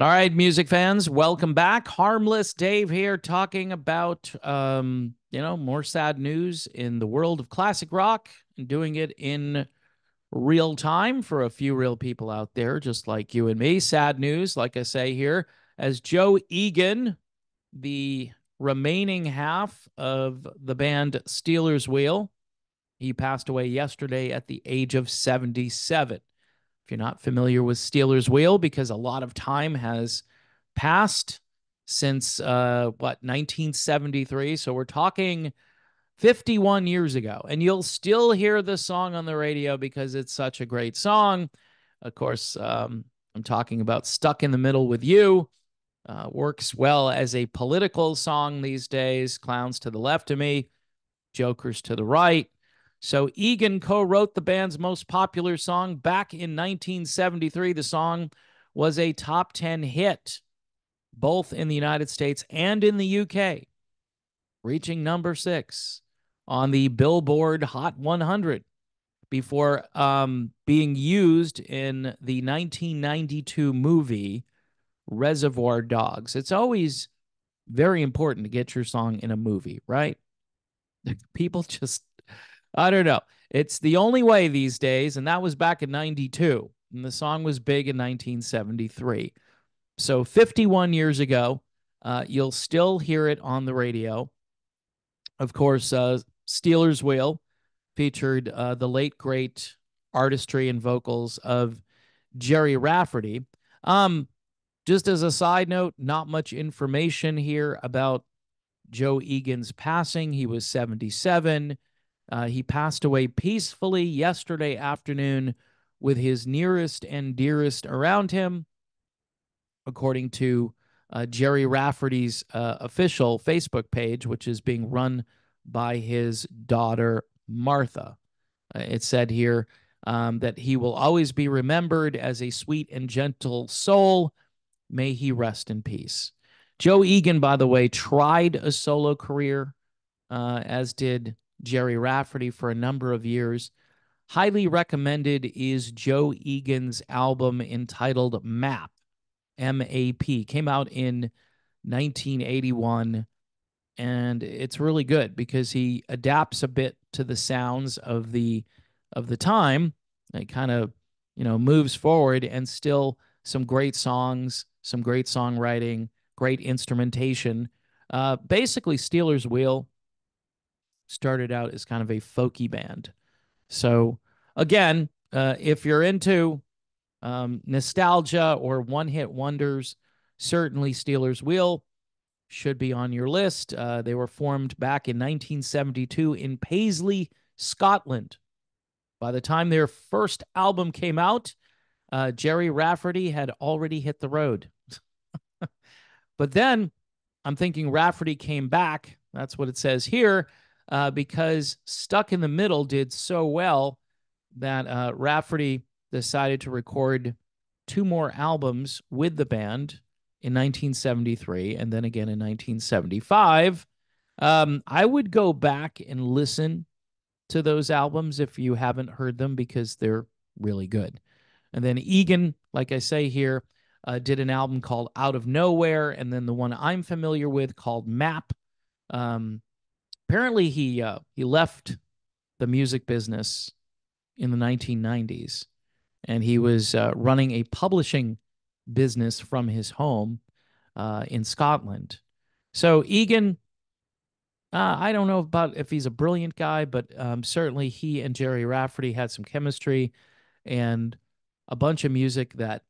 All right, music fans, welcome back. Harmless Dave here talking about um, you know, more sad news in the world of classic rock and doing it in real time for a few real people out there just like you and me. Sad news, like I say here, as Joe Egan, the remaining half of the band Stealers Wheel, he passed away yesterday at the age of 77. If you're not familiar with Stealers Wheel, because a lot of time has passed since uh, what 1973, so we're talking 51 years ago, and you'll still hear the song on the radio because it's such a great song. Of course, um, I'm talking about "Stuck in the Middle with You." Uh, works well as a political song these days. Clowns to the left of me, jokers to the right. So Egan co wrote the band's most popular song back in 1973. The song was a top 10 hit, both in the United States and in the UK, reaching number six on the Billboard Hot 100 before um, being used in the 1992 movie Reservoir Dogs. It's always very important to get your song in a movie, right? People just I don't know. It's the only way these days, and that was back in 92. And the song was big in 1973. So 51 years ago, uh, you'll still hear it on the radio. Of course, uh, Stealers Wheel featured uh, the late great artistry and vocals of Gerry Rafferty. Um, just as a side note, not much information here about Joe Egan's passing. He was 77. Uh, he passed away peacefully yesterday afternoon with his nearest and dearest around him, according to uh, Gerry Rafferty's uh, official Facebook page, which is being run by his daughter, Martha. Uh, it said here um, that he will always be remembered as a sweet and gentle soul. May he rest in peace. Joe Egan, by the way, tried a solo career, uh, as did Gerry Rafferty for a number of years. Highly recommended is Joe Egan's album entitled Map, M A P. Came out in 1981 and it's really good because he adapts a bit to the sounds of the of the time. It kind of, you know, moves forward and still some great songs, some great songwriting, great instrumentation. Uh, basically, Stealers Wheel started out as kind of a folky band. So again, uh, if you're into um, nostalgia or one-hit wonders, certainly Stealers Wheel should be on your list. Uh, they were formed back in 1972 in Paisley, Scotland. By the time their first album came out, uh, Gerry Rafferty had already hit the road. but then I'm thinking Rafferty came back. That's what it says here uh, because Stuck in the Middle did so well that uh, Rafferty decided to record two more albums with the band in 1973 and then again in 1975. Um, I would go back and listen to those albums if you haven't heard them because they're really good. And then Egan, like I say here, uh, did an album called Out of Nowhere, and then the one I'm familiar with called Map. Um, apparently he uh, he left the music business in the 1990s and he was uh, running a publishing business from his home uh, in Scotland. So Egan, uh, I don't know about if he's a brilliant guy, but um, certainly he and Gerry Rafferty had some chemistry and a bunch of music that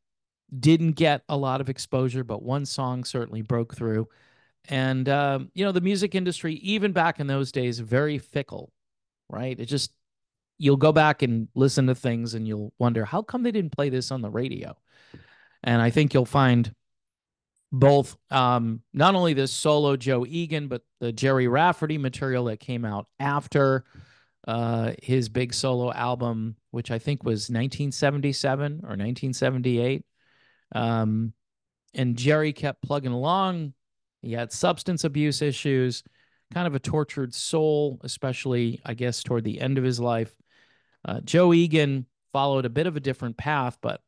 didn't get a lot of exposure, but one song certainly broke through. And um, you know, the music industry, even back in those days, very fickle, right? It just you'll go back and listen to things and you'll wonder how come they didn't play this on the radio. And I think you'll find both um, not only this solo Joe Egan, but the Gerry Rafferty material that came out after uh, his big solo album, which I think was 1977 or 1978. Um, and Gerry kept plugging along he had substance abuse issues, kind of a tortured soul, especially, I guess, toward the end of his life. Uh, Joe Egan followed a bit of a different path, but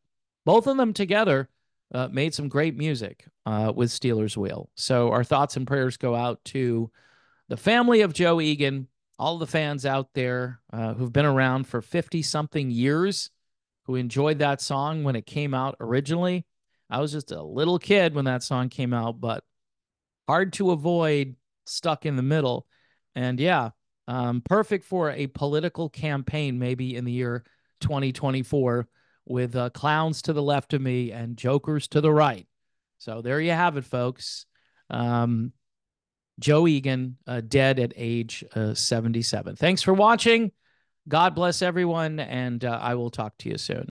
both of them together uh, made some great music uh, with Stealers Wheel. So our thoughts and prayers go out to the family of Joe Egan, all the fans out there uh, who've been around for 50 something years who enjoyed that song when it came out originally. I was just a little kid when that song came out, but hard to avoid stuck in the middle. And yeah, um, perfect for a political campaign, maybe in the year 2024, with uh, clowns to the left of me and jokers to the right. So there you have it, folks. Um, Joe Egan, uh, dead at age uh, 77. Thanks for watching. God bless everyone, and uh, I will talk to you soon.